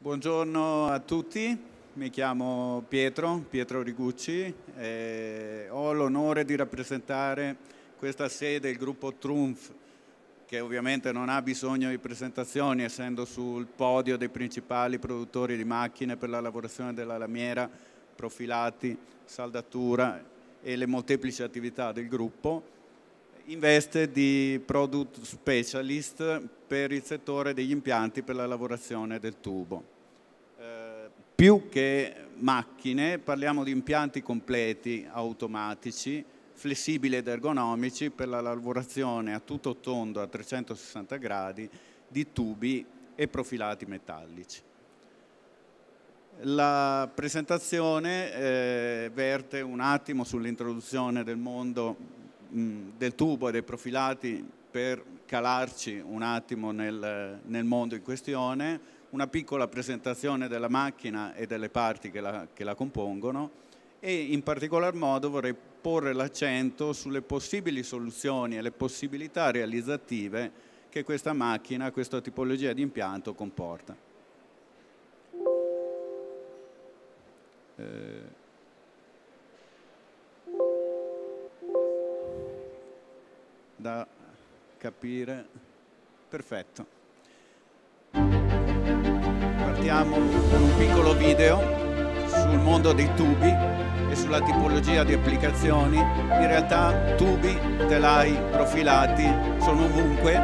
Buongiorno a tutti, mi chiamo Pietro, Pietro Rigucci, e ho l'onore di rappresentare questa sede, il gruppo Trunf, che ovviamente non ha bisogno di presentazioni essendo sul podio dei principali produttori di macchine per la lavorazione della lamiera, profilati, saldatura e le molteplici attività del gruppo in veste di product specialist per il settore degli impianti per la lavorazione del tubo. Più che macchine parliamo di impianti completi automatici, flessibili ed ergonomici per la lavorazione a tutto tondo a 360 gradi di tubi e profilati metallici. La presentazione eh, verte un attimo sull'introduzione del mondo del tubo e dei profilati per calarci un attimo nel, nel, mondo in questione, una piccola presentazione della macchina e delle parti che la, che la compongono e in particolar modo vorrei porre l'accento sulle possibili soluzioni e le possibilità realizzative che questa macchina, questa tipologia di impianto comporta. Eh, da capire. Perfetto. Partiamo con un piccolo video sul mondo dei tubi e sulla tipologia di applicazioni. In realtà tubi, telai, profilati sono ovunque,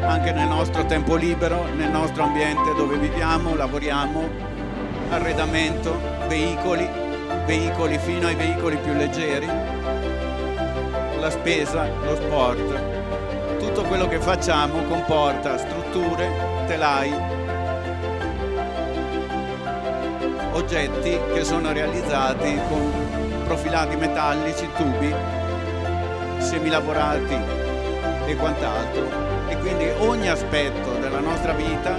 anche nel nostro tempo libero, nel nostro ambiente dove viviamo, lavoriamo, arredamento, veicoli, veicoli fino ai veicoli più leggeri la spesa, lo sport. Tutto quello che facciamo comporta strutture, telai, oggetti che sono realizzati con profilati metallici, tubi, semilavorati e quant'altro. E quindi ogni aspetto della nostra vita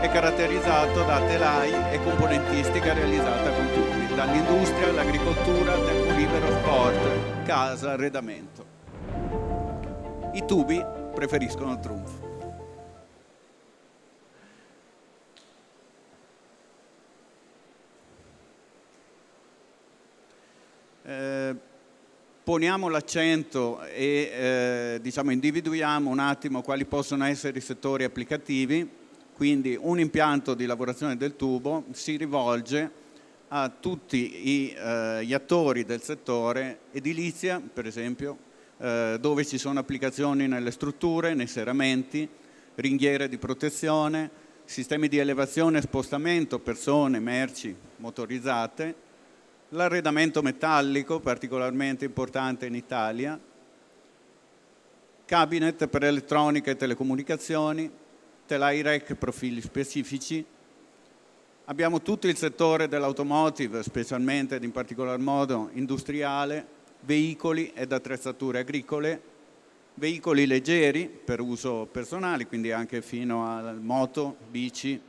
è caratterizzato da telai e componentistica realizzata con tubi, dall'industria all'agricoltura, tempo libero, sport, casa, arredamento. I tubi preferiscono il trunfo. Eh, poniamo l'accento e eh, diciamo, individuiamo un attimo quali possono essere i settori applicativi, quindi un impianto di lavorazione del tubo si rivolge a tutti i, eh, gli attori del settore edilizia, per esempio, eh, dove ci sono applicazioni nelle strutture, nei serramenti, ringhiere di protezione, sistemi di elevazione e spostamento, persone, merci motorizzate, l'arredamento metallico, particolarmente importante in Italia, cabinet per elettronica e telecomunicazioni, telai rec profili specifici, Abbiamo tutto il settore dell'automotive, specialmente ed in particolar modo industriale, veicoli ed attrezzature agricole, veicoli leggeri per uso personale, quindi anche fino a moto, bici,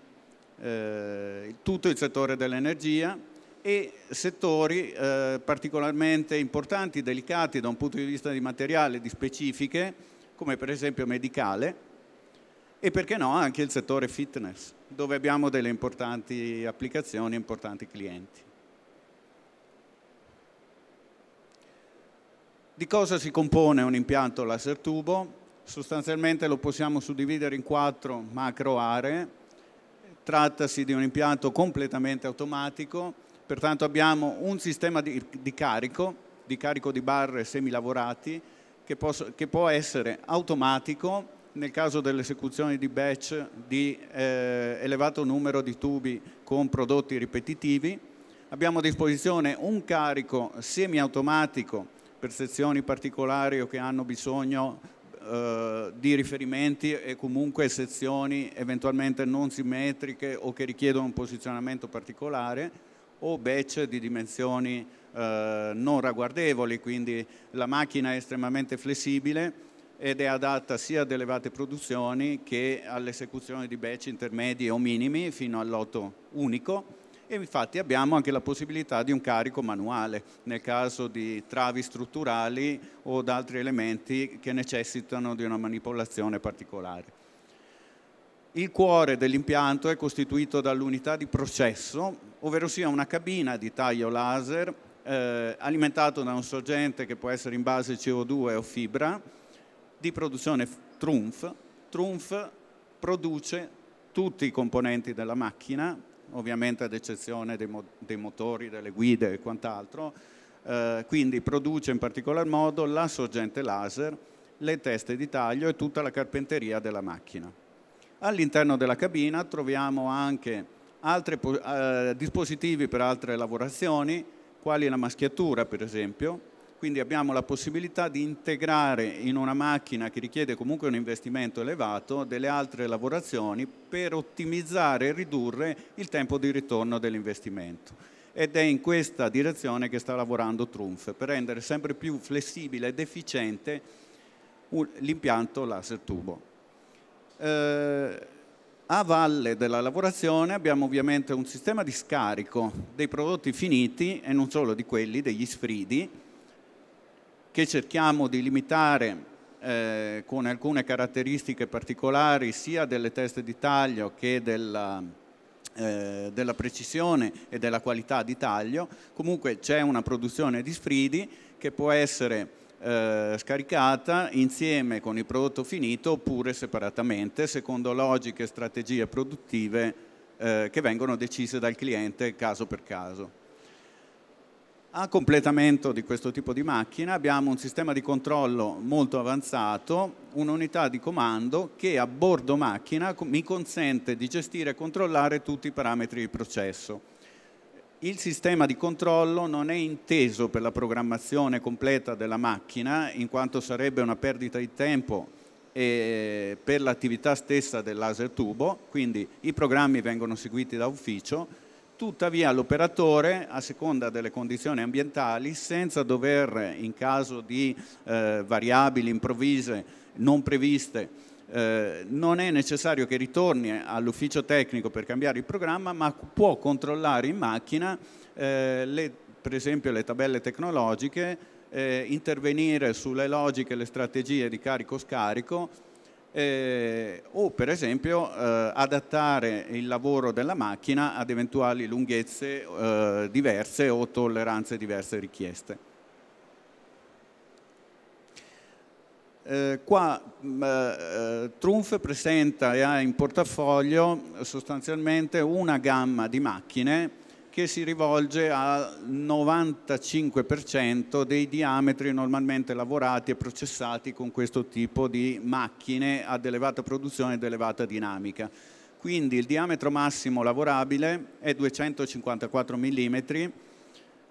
eh, tutto il settore dell'energia e settori eh, particolarmente importanti, delicati da un punto di vista di materiale, di specifiche, come per esempio medicale, e perché no anche il settore fitness, dove abbiamo delle importanti applicazioni, importanti clienti. Di cosa si compone un impianto laser tubo? Sostanzialmente lo possiamo suddividere in quattro macro aree. Trattasi di un impianto completamente automatico, pertanto abbiamo un sistema di, di carico, di carico di barre semilavorati, che, posso, che può essere automatico nel caso dell'esecuzione di batch di eh, elevato numero di tubi con prodotti ripetitivi. Abbiamo a disposizione un carico semiautomatico per sezioni particolari o che hanno bisogno eh, di riferimenti e comunque sezioni eventualmente non simmetriche o che richiedono un posizionamento particolare o batch di dimensioni eh, non ragguardevoli, quindi la macchina è estremamente flessibile ed è adatta sia ad elevate produzioni che all'esecuzione di batch intermedi o minimi fino al lotto unico e infatti abbiamo anche la possibilità di un carico manuale nel caso di travi strutturali o di altri elementi che necessitano di una manipolazione particolare. Il cuore dell'impianto è costituito dall'unità di processo, ovvero sia una cabina di taglio laser eh, alimentato da un sorgente che può essere in base CO2 o fibra, di produzione Trunf. Trunf produce tutti i componenti della macchina, ovviamente ad eccezione dei, mo dei motori, delle guide e quant'altro, eh, quindi produce in particolar modo la sorgente laser, le teste di taglio e tutta la carpenteria della macchina. All'interno della cabina troviamo anche altri eh, dispositivi per altre lavorazioni, quali la maschiatura per esempio, quindi abbiamo la possibilità di integrare in una macchina che richiede comunque un investimento elevato delle altre lavorazioni per ottimizzare e ridurre il tempo di ritorno dell'investimento. Ed è in questa direzione che sta lavorando Trunf, per rendere sempre più flessibile ed efficiente l'impianto laser tubo. Eh, a valle della lavorazione abbiamo ovviamente un sistema di scarico dei prodotti finiti e non solo di quelli, degli sfridi, che cerchiamo di limitare eh, con alcune caratteristiche particolari sia delle teste di taglio che della, eh, della precisione e della qualità di taglio. Comunque c'è una produzione di sfridi che può essere eh, scaricata insieme con il prodotto finito oppure separatamente secondo logiche e strategie produttive eh, che vengono decise dal cliente caso per caso. A completamento di questo tipo di macchina abbiamo un sistema di controllo molto avanzato, un'unità di comando che a bordo macchina mi consente di gestire e controllare tutti i parametri di processo il sistema di controllo non è inteso per la programmazione completa della macchina, in quanto sarebbe una perdita di tempo per l'attività stessa del laser tubo, quindi i programmi vengono seguiti da ufficio, tuttavia l'operatore, a seconda delle condizioni ambientali, senza dover, in caso di eh, variabili improvvise non previste, eh, non è necessario che ritorni all'ufficio tecnico per cambiare il programma, ma può controllare in macchina, eh, le, per esempio, le tabelle tecnologiche, eh, intervenire sulle logiche e le strategie di carico-scarico eh, o per esempio eh, adattare il lavoro della macchina ad eventuali lunghezze diverse o tolleranze diverse richieste. Eh, qua mm, eh, eh, Trunf presenta e ha in portafoglio sostanzialmente una gamma di macchine che si rivolge al 95% dei diametri normalmente lavorati e processati con questo tipo di macchine ad elevata produzione ed elevata dinamica. Quindi il diametro massimo lavorabile è 254 mm,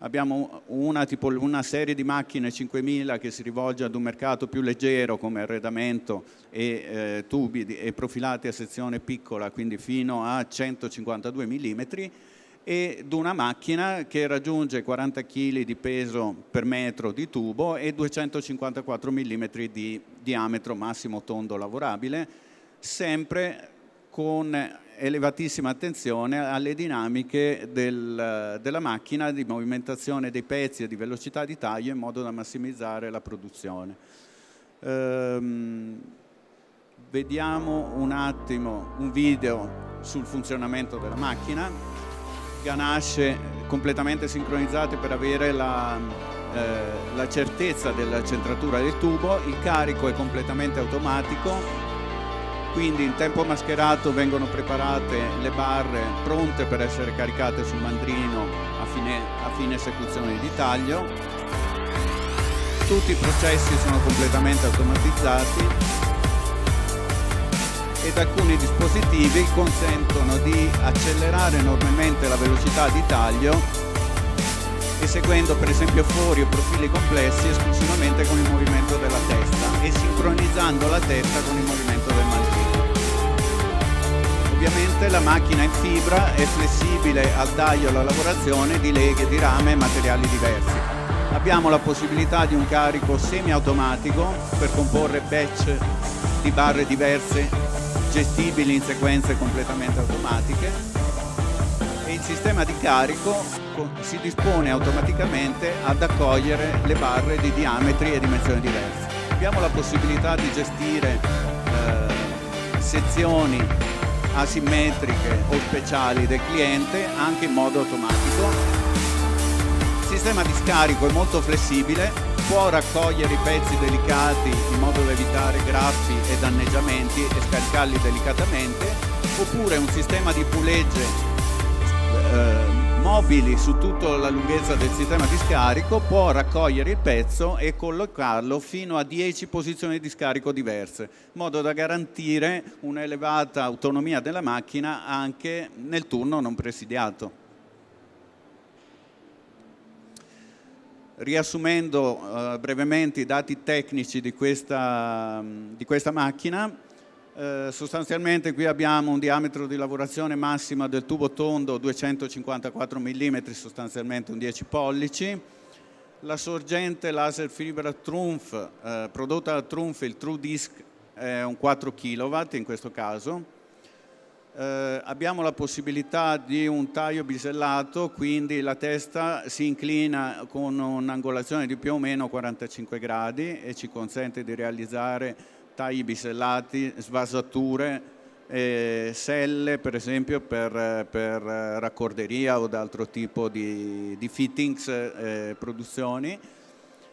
Abbiamo una, tipo, una, serie di macchine 5000 che si rivolge ad un mercato più leggero come arredamento e eh, tubi e profilati a sezione piccola, quindi fino a 152 mm, ed una macchina che raggiunge 40 kg di peso per metro di tubo e 254 mm di diametro massimo tondo lavorabile, sempre con elevatissima attenzione alle dinamiche del, della macchina di movimentazione dei pezzi e di velocità di taglio in modo da massimizzare la produzione. Ehm, vediamo un attimo un video sul funzionamento della macchina, ganasce completamente sincronizzate per avere la, eh, la certezza della centratura del tubo, il carico è completamente automatico, quindi in tempo mascherato vengono preparate le barre pronte per essere caricate sul mandrino a fine, a fine esecuzione di taglio. Tutti i processi sono completamente automatizzati ed alcuni dispositivi consentono di accelerare enormemente la velocità di taglio eseguendo per esempio fori o profili complessi esclusivamente con il movimento della testa e sincronizzando la testa con il movimento. Ovviamente la macchina in fibra è flessibile al taglio e alla lavorazione di leghe, di rame e materiali diversi. Abbiamo la possibilità di un carico semiautomatico per comporre batch di barre diverse gestibili in sequenze completamente automatiche e il sistema di carico si dispone automaticamente ad accogliere le barre di diametri e dimensioni diverse. Abbiamo la possibilità di gestire eh, sezioni asimmetriche o speciali del cliente anche in modo automatico. Il sistema di scarico è molto flessibile, può raccogliere i pezzi delicati in modo da evitare graffi e danneggiamenti e scaricarli delicatamente, oppure un sistema di pulegge eh, mobili su tutta la lunghezza del sistema di scarico può raccogliere il pezzo e collocarlo fino a 10 posizioni di scarico diverse, in modo da garantire un'elevata autonomia della macchina anche nel turno non presidiato. Riassumendo eh, brevemente i dati tecnici di questa, di questa macchina, eh, sostanzialmente qui abbiamo un diametro di lavorazione massima del tubo tondo 254 mm, sostanzialmente un 10 pollici. La sorgente laser fibra Trumpf, eh, prodotta da Trumpf, il True Disc è un 4 kW in questo caso. Eh, abbiamo la possibilità di un taglio bisellato, quindi la testa si inclina con un'angolazione di più o meno 45 gradi e ci consente di realizzare tagli bisellati, svasature, eh, selle per esempio per, per, raccorderia o altro tipo di, di fittings, eh, produzioni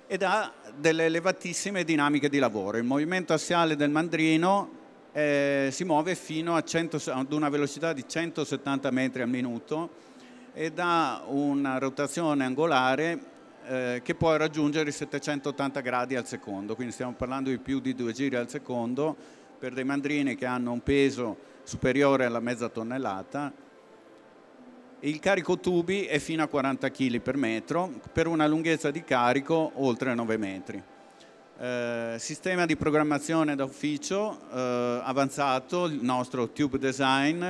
ed ha delle elevatissime dinamiche di lavoro. Il movimento assiale del mandrino eh, si muove fino a 100, ad una velocità di 170 metri al minuto ed ha una rotazione angolare eh, che può raggiungere i 780 gradi al secondo, quindi stiamo parlando di più di due giri al secondo per dei mandrini che hanno un peso superiore alla mezza tonnellata. Il carico tubi è fino a 40 kg per metro per una lunghezza di carico oltre 9 metri. Eh, sistema di programmazione d'ufficio eh, avanzato, il nostro Tube Design,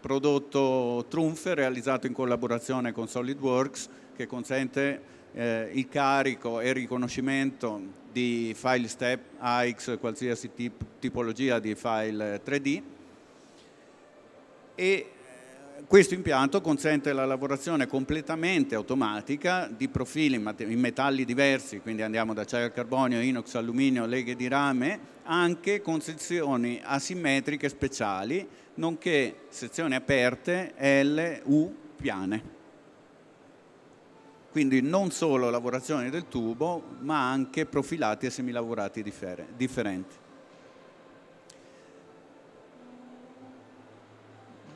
prodotto Trunf, realizzato in collaborazione con SolidWorks, che consente eh, il carico e il riconoscimento di file step AX, qualsiasi tip, tipologia di file 3D e eh, questo impianto consente la lavorazione completamente automatica di profili in metalli diversi, quindi andiamo da acciaio al carbonio, inox, alluminio, leghe di rame, anche con sezioni asimmetriche speciali, nonché sezioni aperte L, U, piane quindi non solo lavorazioni del tubo, ma anche profilati e semilavorati differenti.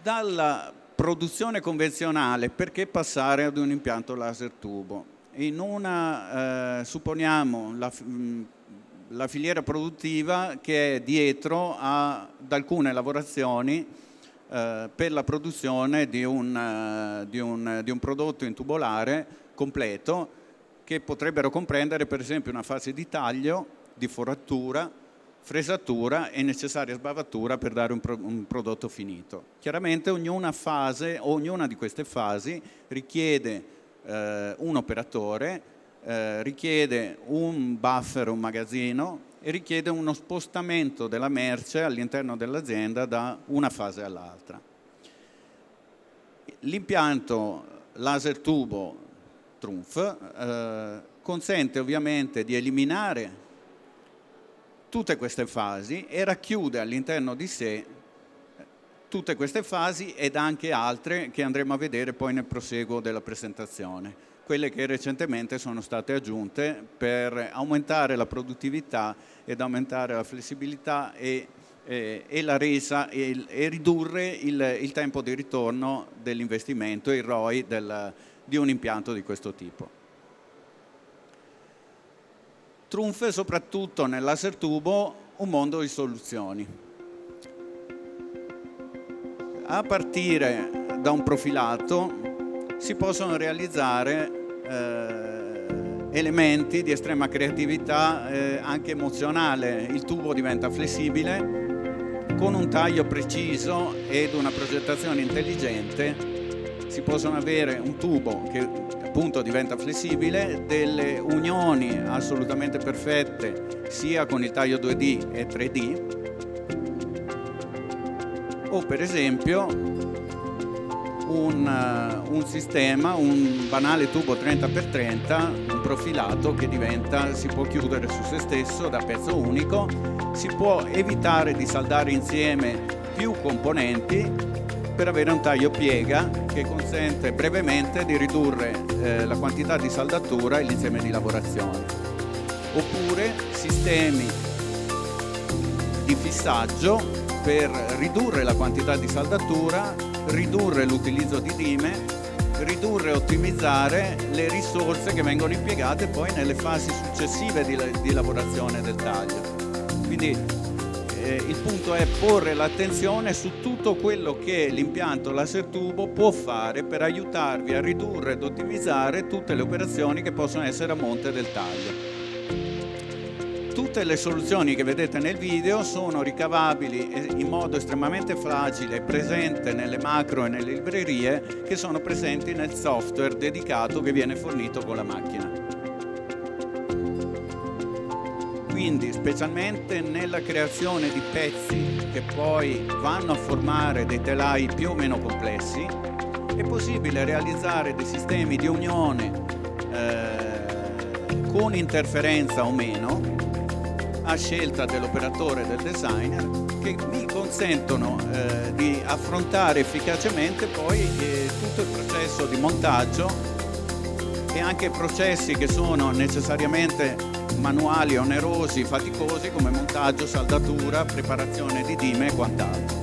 Dalla produzione convenzionale, perché passare ad un impianto laser tubo? In una, eh, supponiamo, la, la, filiera produttiva che è dietro ad alcune lavorazioni eh, per la produzione di un, uh, di, un, di un prodotto in tubolare completo che potrebbero comprendere per esempio una fase di taglio, di foratura, fresatura e necessaria sbavatura per dare un, pro un prodotto finito. Chiaramente ognuna, fase, ognuna di queste fasi richiede eh, un operatore, eh, richiede un buffer, un magazzino e richiede uno spostamento della merce all'interno dell'azienda da una fase all'altra. L'impianto laser tubo Trunf, eh, consente ovviamente di eliminare tutte queste fasi e racchiude all'interno di sé eh, tutte queste fasi ed anche altre che andremo a vedere poi nel proseguo della presentazione, quelle che recentemente sono state aggiunte per aumentare la produttività ed aumentare la flessibilità e, e, e la resa e, e ridurre il, il, tempo di ritorno dell'investimento, il ROI del, di un impianto di questo tipo. Trunfe soprattutto nel laser tubo un mondo di soluzioni. A partire da un profilato si possono realizzare eh, elementi di estrema creatività eh, anche emozionale. Il tubo diventa flessibile, con un taglio preciso ed una progettazione intelligente si possono avere un tubo che appunto diventa flessibile, delle unioni assolutamente perfette sia con il taglio 2D e 3D o per esempio un, uh, un, sistema, un banale tubo 30x30, un profilato che diventa, si può chiudere su se stesso da pezzo unico, si può evitare di saldare insieme più componenti per avere un taglio piega che consente brevemente di ridurre eh, la quantità di saldatura e l'insieme di lavorazioni. Oppure sistemi di fissaggio per ridurre la quantità di saldatura, ridurre l'utilizzo di dime ridurre e ottimizzare le risorse che vengono impiegate poi nelle fasi successive di, di lavorazione del taglio. Quindi eh, il punto è porre l'attenzione su tutto quello che l'impianto laser tubo può fare per aiutarvi a ridurre ed ottimizzare tutte le operazioni che possono essere a monte del taglio tutte le soluzioni che vedete nel video sono ricavabili in modo estremamente facile e presente nelle macro e nelle librerie che sono presenti nel software dedicato che viene fornito con la macchina. Quindi specialmente nella creazione di pezzi che poi vanno a formare dei telai più o meno complessi è possibile realizzare dei sistemi di unione eh, con interferenza o meno a scelta dell'operatore e del designer che mi consentono eh, di affrontare efficacemente poi eh, tutto il processo di montaggio e anche processi che sono necessariamente manuali, onerosi, faticosi come montaggio, saldatura, preparazione di dime e quant'altro.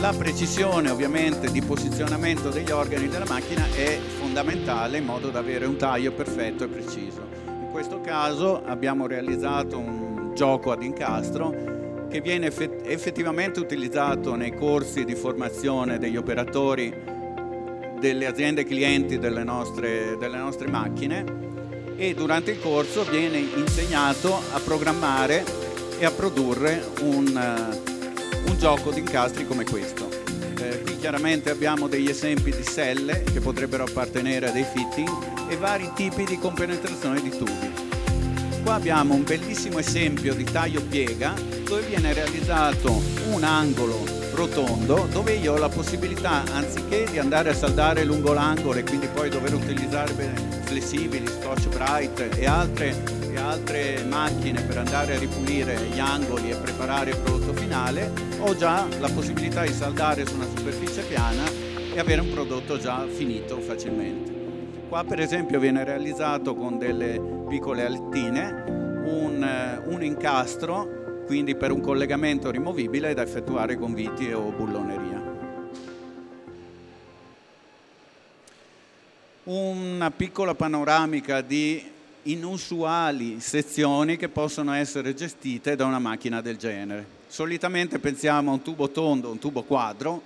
La precisione ovviamente di posizionamento degli organi della macchina è fondamentale in modo da avere un taglio perfetto e preciso questo caso abbiamo realizzato un gioco ad incastro che viene effettivamente utilizzato nei corsi di formazione degli operatori delle aziende clienti delle nostre, delle nostre macchine e durante il corso viene insegnato a programmare e a produrre un, un gioco di incastri come questo. Eh, qui chiaramente abbiamo degli esempi di selle che potrebbero appartenere a dei fitting e vari tipi di compenetrazione di tubi. Qua abbiamo un bellissimo esempio di taglio piega dove viene realizzato un angolo rotondo dove io ho la possibilità anziché di andare a saldare lungo l'angolo e quindi poi dover utilizzare flessibili, scotch bright e altre, e altre macchine per andare a ripulire gli angoli e preparare il prodotto finale ho già la possibilità di saldare su una superficie piana e avere un prodotto già finito facilmente. Qua per esempio viene realizzato con delle piccole altine un, eh, un incastro, quindi per un collegamento rimovibile da effettuare con viti o bulloneria. Una piccola panoramica di inusuali sezioni che possono essere gestite da una macchina del genere. Solitamente pensiamo a un tubo tondo, un tubo quadro,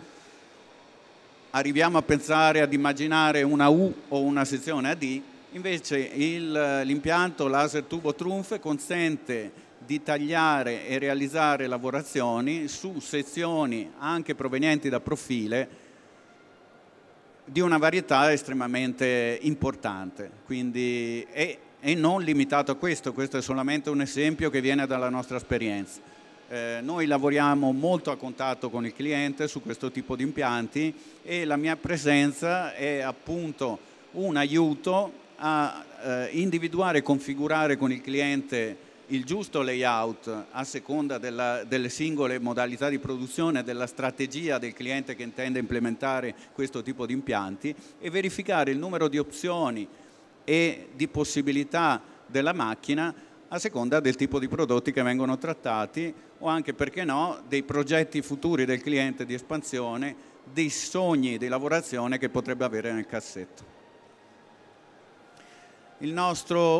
arriviamo a pensare, ad immaginare una U o una sezione AD, invece l'impianto laser tubo Trunf consente di tagliare e realizzare lavorazioni su sezioni anche provenienti da profile di una varietà estremamente importante. Quindi, e, e non limitato a questo, questo è solamente un esempio che viene dalla nostra esperienza. Eh, noi lavoriamo molto a contatto con il cliente su questo tipo di impianti e la mia presenza è appunto un aiuto a eh, individuare e configurare con il cliente il giusto layout a seconda della, delle singole modalità di produzione, della strategia del cliente che intende implementare questo tipo di impianti e verificare il numero di opzioni e di possibilità della macchina a seconda del tipo di prodotti che vengono trattati o anche, perché no, dei progetti futuri del cliente di espansione, dei sogni di lavorazione che potrebbe avere nel cassetto.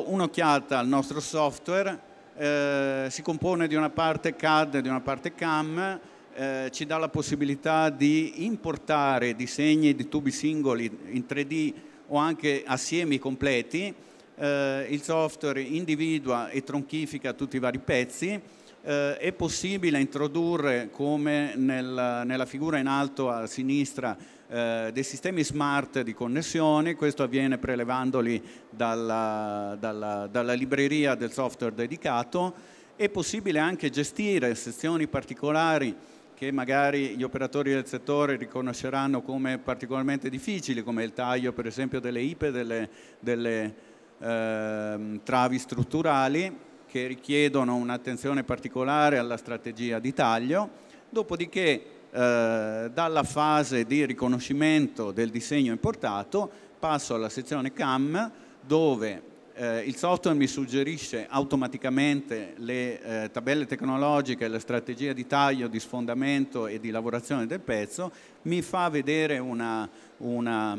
un'occhiata al nostro software eh, si compone di una parte CAD e di una parte CAM, eh, ci dà la possibilità di importare disegni di tubi singoli in 3D o anche assiemi completi. Eh, il software individua e tronchifica tutti i vari pezzi, eh, è possibile introdurre come nel, nella figura in alto a sinistra eh, dei sistemi smart di connessione, questo avviene prelevandoli dalla, dalla, dalla libreria del software dedicato, è possibile anche gestire sezioni particolari che magari gli operatori del settore riconosceranno come particolarmente difficili, come il taglio per esempio delle IPE, delle, delle eh, travi strutturali che richiedono un'attenzione particolare alla strategia di taglio, dopodiché eh, dalla fase di riconoscimento del disegno importato passo alla sezione CAM dove eh, il software mi suggerisce automaticamente le eh, tabelle tecnologiche, le strategie di taglio, di sfondamento e di lavorazione del pezzo, mi fa vedere una, una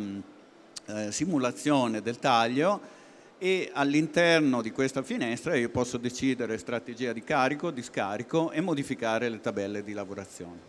eh, simulazione del taglio e all'interno di questa finestra io posso decidere strategia di carico, di scarico e modificare le tabelle di lavorazione.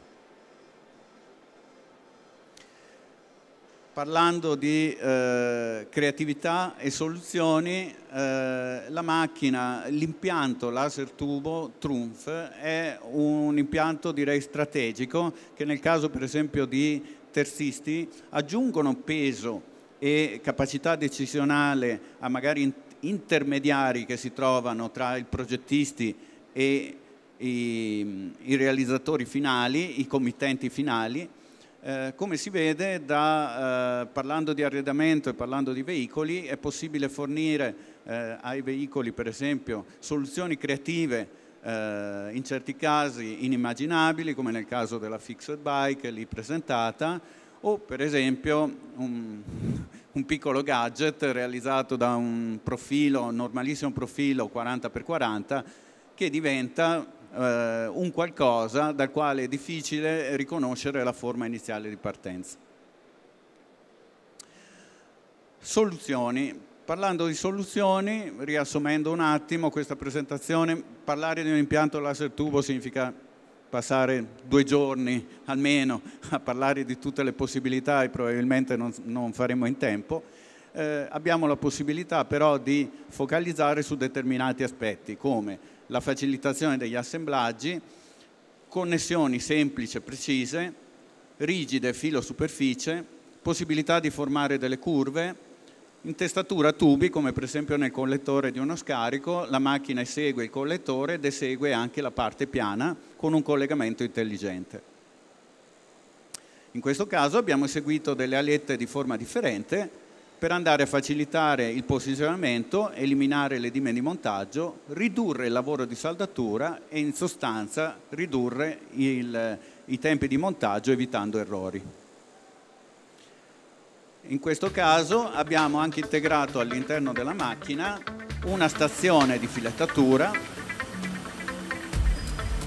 Parlando di eh, creatività e soluzioni, eh, la macchina, l'impianto laser tubo Trunf è un impianto direi strategico che nel caso per esempio di terzisti aggiungono peso e capacità decisionale a magari intermediari che si trovano tra i progettisti e i, i realizzatori finali, i committenti finali, eh, come si vede, da, eh, parlando di arredamento e parlando di veicoli, è possibile fornire eh, ai veicoli, per esempio, soluzioni creative eh, in certi casi inimmaginabili, come nel caso della Fixed Bike lì presentata, o per esempio un, un piccolo gadget realizzato da un profilo, un normalissimo profilo 40x40, che diventa eh, un qualcosa dal quale è difficile riconoscere la forma iniziale di partenza. Soluzioni. Parlando di soluzioni, riassumendo un attimo questa presentazione, parlare di un impianto laser tubo significa passare due giorni almeno a parlare di tutte le possibilità e probabilmente non, non faremo in tempo. Eh, abbiamo la possibilità però di focalizzare su determinati aspetti come la facilitazione degli assemblaggi, connessioni semplici e precise, rigide filo-superficie, possibilità di formare delle curve, intestatura a tubi come per esempio nel collettore di uno scarico, la macchina esegue il collettore ed esegue anche la parte piana con un collegamento intelligente. In questo caso abbiamo eseguito delle alette di forma differente per andare a facilitare il posizionamento, eliminare le dime di montaggio, ridurre il lavoro di saldatura e in sostanza ridurre il, i tempi di montaggio evitando errori. In questo caso abbiamo anche integrato all'interno della macchina una stazione di filettatura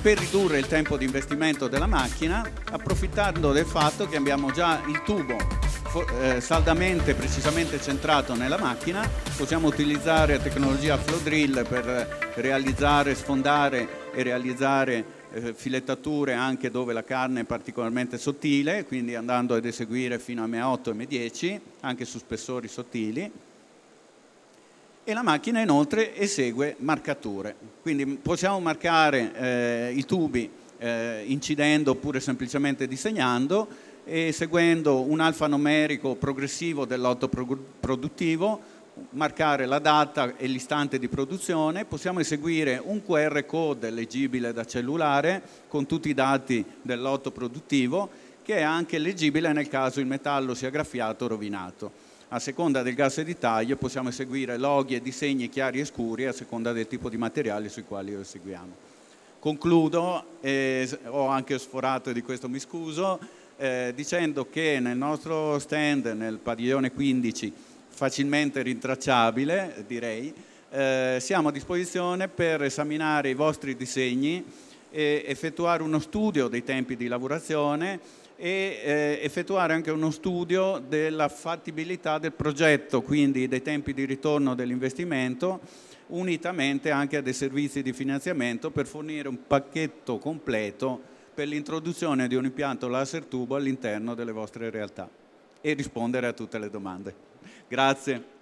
per ridurre il tempo di investimento della macchina approfittando del fatto che abbiamo già il tubo eh, saldamente precisamente centrato nella macchina, possiamo utilizzare tecnologia flow drill per realizzare, sfondare e realizzare eh, filettature anche dove la carne è particolarmente sottile, quindi andando ad eseguire fino a M8 e M10, anche su spessori sottili. E la macchina inoltre esegue marcature, quindi possiamo marcare eh, i tubi eh, incidendo oppure semplicemente disegnando e seguendo un alfanumerico progressivo del lotto produttivo, marcare la data e l'istante di produzione, possiamo eseguire un QR code leggibile da cellulare con tutti i dati del lotto produttivo che è anche leggibile nel caso il metallo sia graffiato o rovinato. A seconda del gas di taglio possiamo eseguire loghi e disegni chiari e scuri a seconda del tipo di materiali sui quali lo eseguiamo. Concludo, eh, ho anche sforato di questo mi scuso, eh, dicendo che nel nostro stand, nel padiglione 15, facilmente rintracciabile direi, eh, siamo a disposizione per esaminare i vostri disegni, e effettuare uno studio dei tempi di lavorazione e eh, effettuare anche uno studio della fattibilità del progetto, quindi dei tempi di ritorno dell'investimento, unitamente anche a dei servizi di finanziamento per fornire un pacchetto completo per l'introduzione di un impianto laser tubo all'interno delle vostre realtà e rispondere a tutte le domande. Grazie.